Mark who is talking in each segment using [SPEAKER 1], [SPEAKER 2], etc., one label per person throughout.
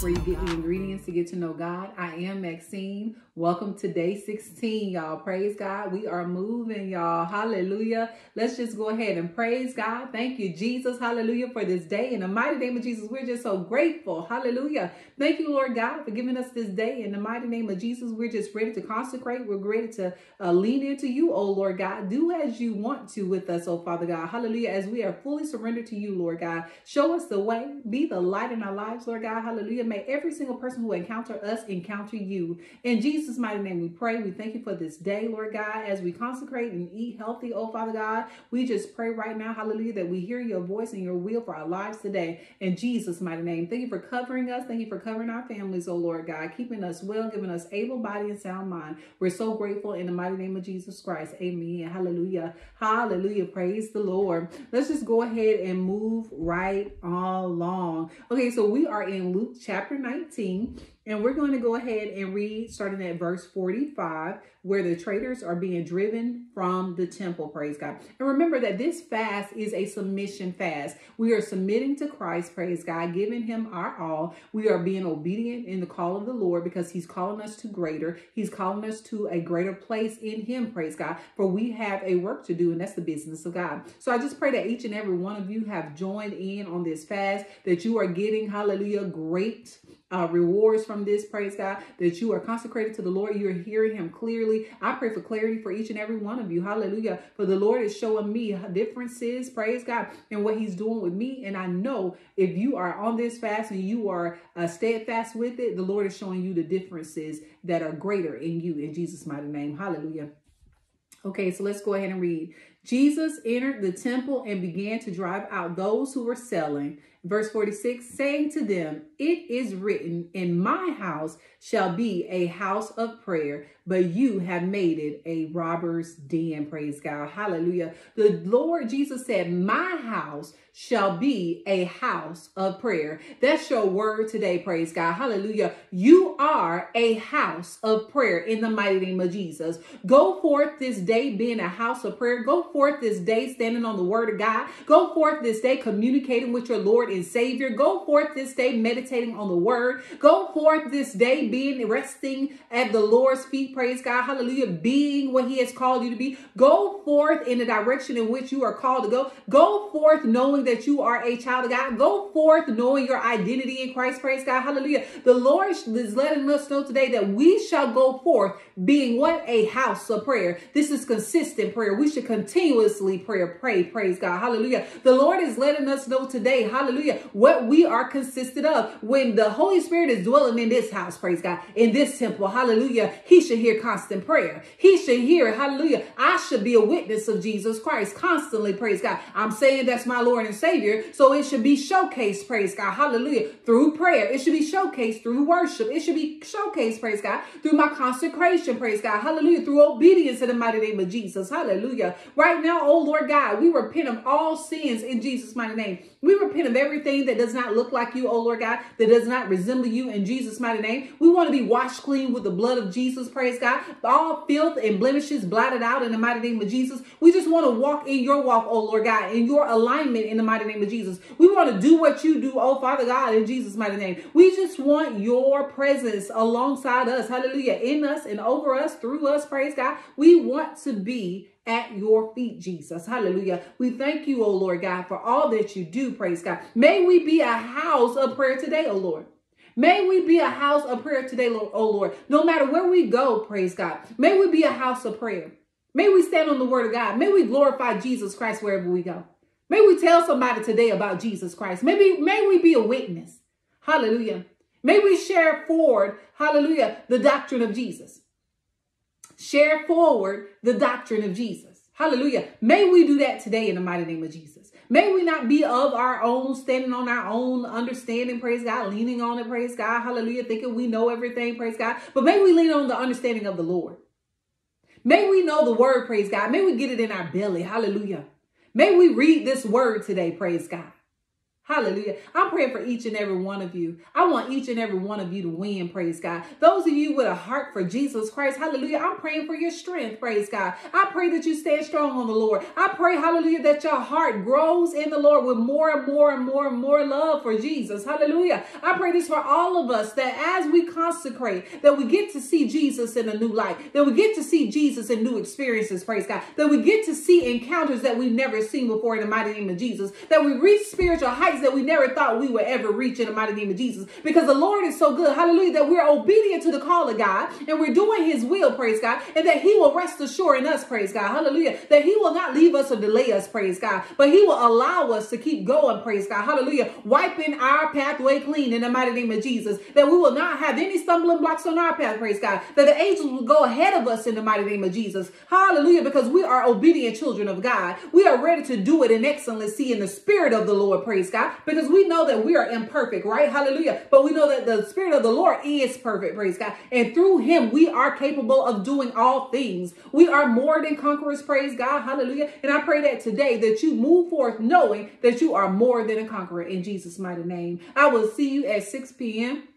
[SPEAKER 1] Where you get the ingredients to get to know God. I am Maxine. Welcome to day 16, y'all. Praise God. We are moving, y'all. Hallelujah. Let's just go ahead and praise God. Thank you, Jesus. Hallelujah for this day. In the mighty name of Jesus, we're just so grateful. Hallelujah. Thank you, Lord God, for giving us this day. In the mighty name of Jesus, we're just ready to consecrate. We're ready to uh, lean into you, oh Lord God. Do as you want to with us, oh Father God. Hallelujah. As we are fully surrendered to you, Lord God. Show us the way. Be the light in our lives, Lord God. Hallelujah. May every single person who encounter us encounter you. In Jesus' mighty name, we pray. We thank you for this day, Lord God, as we consecrate and eat healthy, oh Father God. We just pray right now, hallelujah, that we hear your voice and your will for our lives today. In Jesus' mighty name. Thank you for covering us. Thank you for covering our families, oh Lord God, keeping us well, giving us able body and sound mind. We're so grateful in the mighty name of Jesus Christ. Amen. Hallelujah. Hallelujah. Praise the Lord. Let's just go ahead and move right along. Okay, so we are in Luke chapter 19. And we're going to go ahead and read starting at verse 45, where the traders are being driven from the temple. Praise God. And remember that this fast is a submission fast. We are submitting to Christ, praise God, giving him our all. We are being obedient in the call of the Lord because he's calling us to greater. He's calling us to a greater place in him, praise God. For we have a work to do, and that's the business of God. So I just pray that each and every one of you have joined in on this fast, that you are getting, hallelujah, great uh, rewards from this, praise God, that you are consecrated to the Lord. You're hearing him clearly. I pray for clarity for each and every one of you. Hallelujah. For the Lord is showing me differences, praise God, and what he's doing with me. And I know if you are on this fast and you are uh, steadfast with it, the Lord is showing you the differences that are greater in you in Jesus' mighty name. Hallelujah. Okay, so let's go ahead and read. Jesus entered the temple and began to drive out those who were selling. Verse 46, saying to them, It is written, In my house shall be a house of prayer, but you have made it a robber's den. Praise God. Hallelujah. The Lord Jesus said, My house shall be a house of prayer. That's your word today. Praise God. Hallelujah. You are a house of prayer in the mighty name of Jesus. Go forth this day being a house of prayer. Go forth this day standing on the word of God. Go forth this day communicating with your Lord and Savior. Go forth this day meditating on the word. Go forth this day being resting at the Lord's feet. Praise God. Hallelujah. Being what he has called you to be. Go forth in the direction in which you are called to go. Go forth knowing that you are a child of God. Go forth knowing your identity in Christ. Praise God. Hallelujah. The Lord is letting us know today that we shall go forth being what? A house of prayer. This is consistent prayer. We should continuously pray, pray, praise God. Hallelujah. The Lord is letting us know today, hallelujah, what we are consisted of. When the Holy Spirit is dwelling in this house, praise God, in this temple, hallelujah, he should hear constant prayer. He should hear, hallelujah, I should be a witness of Jesus Christ constantly, praise God. I'm saying that's my Lord and Savior, so it should be showcased, praise God, hallelujah, through prayer. It should be showcased through worship. It should be showcased, praise God, through my consecration, praise God, hallelujah, through obedience in the mighty name of Jesus, hallelujah. Right now, oh Lord God, we repent of all sins in Jesus' mighty name. We repent of everything that does not look like you, oh Lord God, that does not resemble you in Jesus' mighty name. We want to be washed clean with the blood of Jesus, praise God. All filth and blemishes blotted out in the mighty name of Jesus. We just want to walk in your walk, oh Lord God, in your alignment in the mighty name of Jesus. We want to do what you do, oh Father God, in Jesus' mighty name. We just want your presence alongside us, hallelujah, in us and over us, through us, praise God. We want to be at your feet, Jesus. Hallelujah. We thank you, oh Lord God, for all that you do, praise God. May we be a house of prayer today, oh Lord. May we be a house of prayer today, oh Lord. No matter where we go, praise God. May we be a house of prayer. May we stand on the word of God. May we glorify Jesus Christ wherever we go. May we tell somebody today about Jesus Christ. Maybe may we be a witness. Hallelujah. May we share forward, hallelujah, the doctrine of Jesus. Share forward the doctrine of Jesus. Hallelujah. May we do that today in the mighty name of Jesus. May we not be of our own, standing on our own understanding, praise God, leaning on it, praise God, hallelujah, thinking we know everything, praise God. But may we lean on the understanding of the Lord. May we know the word, praise God. May we get it in our belly, hallelujah. May we read this word today, praise God. Hallelujah. I'm praying for each and every one of you. I want each and every one of you to win, praise God. Those of you with a heart for Jesus Christ, hallelujah. I'm praying for your strength, praise God. I pray that you stand strong on the Lord. I pray, hallelujah, that your heart grows in the Lord with more and more and more and more love for Jesus. Hallelujah. I pray this for all of us that as we consecrate, that we get to see Jesus in a new light, that we get to see Jesus in new experiences, praise God, that we get to see encounters that we've never seen before in the mighty name of Jesus, that we reach spiritual heights heights that we never thought we would ever reach in the mighty name of Jesus. Because the Lord is so good, hallelujah, that we're obedient to the call of God and we're doing his will, praise God, and that he will rest assured in us, praise God, hallelujah, that he will not leave us or delay us, praise God, but he will allow us to keep going, praise God, hallelujah, wiping our pathway clean in the mighty name of Jesus, that we will not have any stumbling blocks on our path, praise God, that the angels will go ahead of us in the mighty name of Jesus, hallelujah, because we are obedient children of God. We are ready to do it in excellency in the spirit of the Lord, praise God, because we know that we are imperfect, right? Hallelujah. But we know that the Spirit of the Lord is perfect, praise God. And through Him, we are capable of doing all things. We are more than conquerors, praise God. Hallelujah. And I pray that today that you move forth knowing that you are more than a conqueror in Jesus' mighty name. I will see you at 6 p.m.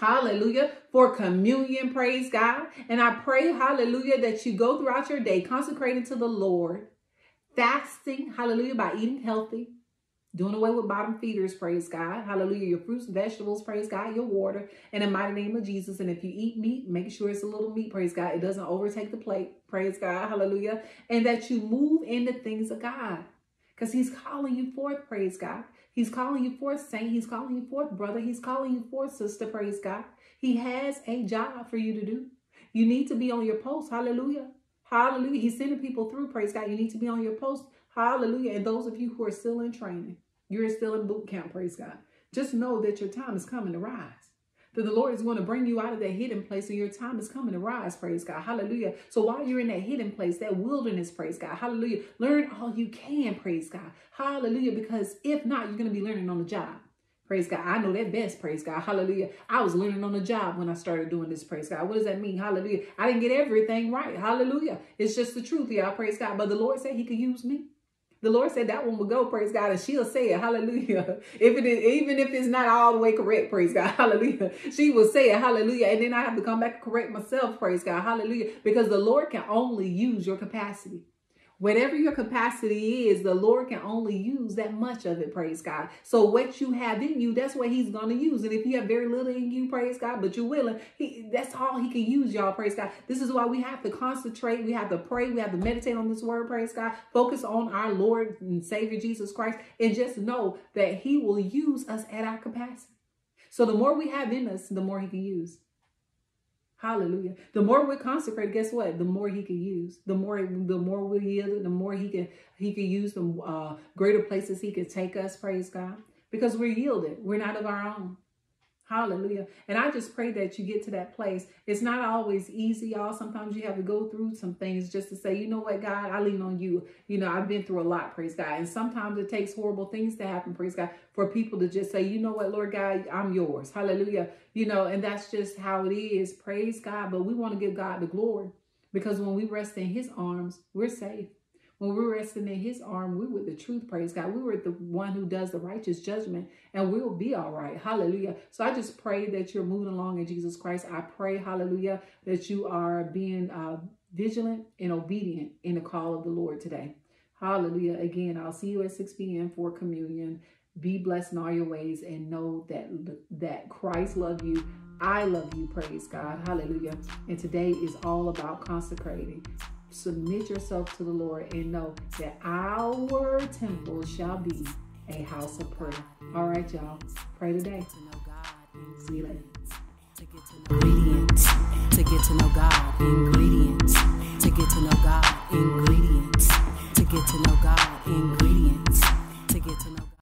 [SPEAKER 1] Hallelujah. For communion, praise God. And I pray, hallelujah, that you go throughout your day consecrating to the Lord, fasting, hallelujah, by eating healthy, Doing away with bottom feeders, praise God. Hallelujah. Your fruits and vegetables, praise God. Your water in the mighty name of Jesus. And if you eat meat, make sure it's a little meat, praise God. It doesn't overtake the plate, praise God. Hallelujah. And that you move in the things of God because he's calling you forth, praise God. He's calling you forth, saint. He's calling you forth, brother. He's calling you forth, sister, praise God. He has a job for you to do. You need to be on your post. Hallelujah. Hallelujah. He's sending people through, praise God. You need to be on your post. Hallelujah. And those of you who are still in training, you're still in boot camp, praise God. Just know that your time is coming to rise. That the Lord is going to bring you out of that hidden place and your time is coming to rise, praise God. Hallelujah. So while you're in that hidden place, that wilderness, praise God. Hallelujah. Learn all you can, praise God. Hallelujah. Because if not, you're going to be learning on the job. Praise God. I know that best. Praise God. Hallelujah. I was learning on the job when I started doing this. Praise God. What does that mean? Hallelujah. I didn't get everything right. Hallelujah. It's just the truth, y'all. Praise God. But the Lord said he could use me. The Lord said that one will go, praise God, and she'll say it, hallelujah. If it is, even if it's not all the way correct, praise God, hallelujah. She will say it, hallelujah. And then I have to come back and correct myself, praise God, hallelujah. Because the Lord can only use your capacity. Whatever your capacity is, the Lord can only use that much of it, praise God. So what you have in you, that's what he's going to use. And if you have very little in you, praise God, but you're willing, he, that's all he can use, y'all, praise God. This is why we have to concentrate. We have to pray. We have to meditate on this word, praise God. Focus on our Lord and Savior Jesus Christ and just know that he will use us at our capacity. So the more we have in us, the more he can use. Hallelujah. The more we're consecrated, guess what? The more he can use. The more the more we yield, the more he can he can use the uh, greater places he can take us. Praise God. Because we're yielded. We're not of our own. Hallelujah. And I just pray that you get to that place. It's not always easy, y'all. Sometimes you have to go through some things just to say, you know what, God, I lean on you. You know, I've been through a lot, praise God. And sometimes it takes horrible things to happen, praise God, for people to just say, you know what, Lord God, I'm yours. Hallelujah. You know, and that's just how it is. Praise God. But we want to give God the glory because when we rest in his arms, we're safe. When we're resting in his arm, we were the truth, praise God. We were the one who does the righteous judgment and we'll be all right. Hallelujah. So I just pray that you're moving along in Jesus Christ. I pray, hallelujah, that you are being uh, vigilant and obedient in the call of the Lord today. Hallelujah. Again, I'll see you at 6 p.m. for communion. Be blessed in all your ways and know that that Christ love you. I love you. Praise God. Hallelujah. And today is all about consecrating submit yourself to the Lord and know that our temple shall be a house of prayer. All right, y'all. Pray today. See you later.
[SPEAKER 2] Ingredients to get to know God. Ingredients to get to know God. Ingredients to get to know God. Ingredients to get to know.